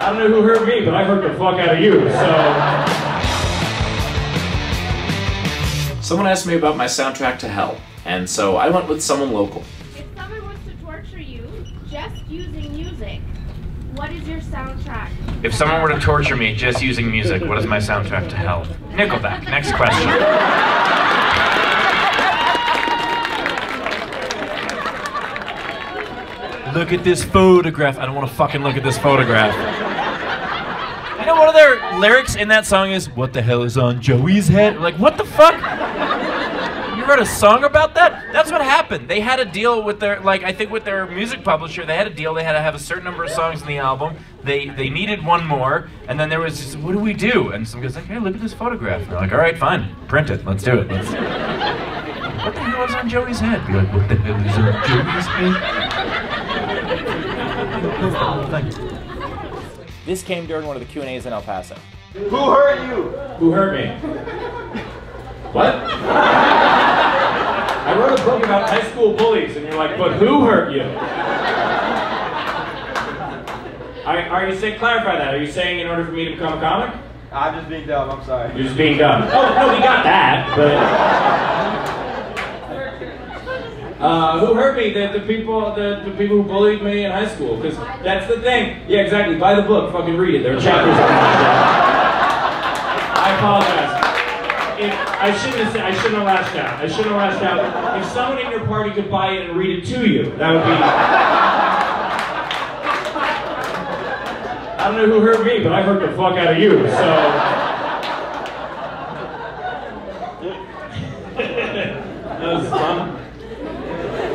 I don't know who hurt me, but I hurt the fuck out of you, so. Someone asked me about my soundtrack to Hell, and so I went with someone local. If someone was to torture you just using music, what is your soundtrack? If someone were to torture me just using music, what is my soundtrack to hell? Nickelback. Next question. Look at this photograph. I don't want to fucking look at this photograph. Know, one of their lyrics in that song is, What the hell is on Joey's head? Like, what the fuck? You wrote a song about that? That's what happened. They had a deal with their, like, I think with their music publisher, they had a deal. They had to have a certain number of songs in the album. They they needed one more, and then there was just, what do we do? And some guy's like, hey, look at this photograph. And they're like, all right, fine, print it. Let's do it. Let's... What the hell is on Joey's head? Be like, what the hell is on Joey's head? This came during one of the Q&As in El Paso. Who hurt you? Who hurt me? What? I wrote a book about high school bullies, and you're like, but who hurt you? Are, are you saying, clarify that. Are you saying in order for me to become a comic? I'm just being dumb. I'm sorry. You're just being dumb. Oh, no, we got that, but. Uh, who hurt me? The, the people, the, the people who bullied me in high school. Because that's the thing. Yeah, exactly. Buy the book. Fucking read it. There are chapters on. I apologize. If, I shouldn't have. said- I shouldn't have lashed out. I shouldn't have lashed out. If someone in your party could buy it and read it to you, that would be. I don't know who hurt me, but I hurt the fuck out of you. So. that was fun.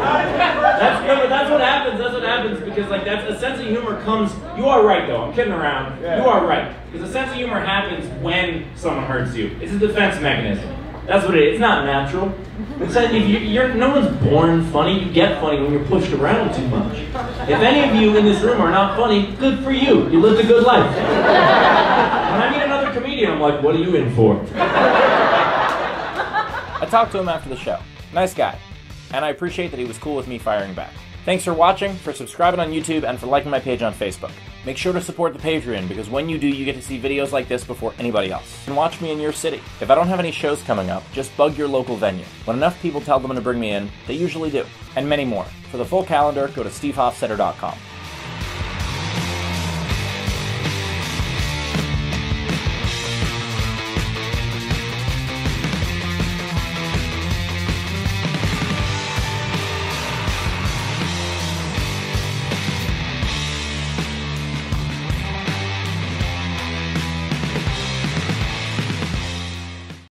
That's no, but that's what happens. That's what happens because like that's a sense of humor comes. You are right though. I'm kidding around. You are right because a sense of humor happens when someone hurts you. It's a defense mechanism. That's what it is. It's not natural. It's that if you, you're no one's born funny. You get funny when you're pushed around too much. If any of you in this room are not funny, good for you. You lived a good life. When I meet another comedian, I'm like, what are you in for? I talked to him after the show. Nice guy. And I appreciate that he was cool with me firing back. Thanks for watching, for subscribing on YouTube, and for liking my page on Facebook. Make sure to support the Patreon because when you do, you get to see videos like this before anybody else. And watch me in your city. If I don't have any shows coming up, just bug your local venue. When enough people tell them to bring me in, they usually do. And many more. For the full calendar, go to stevehofstetter.com.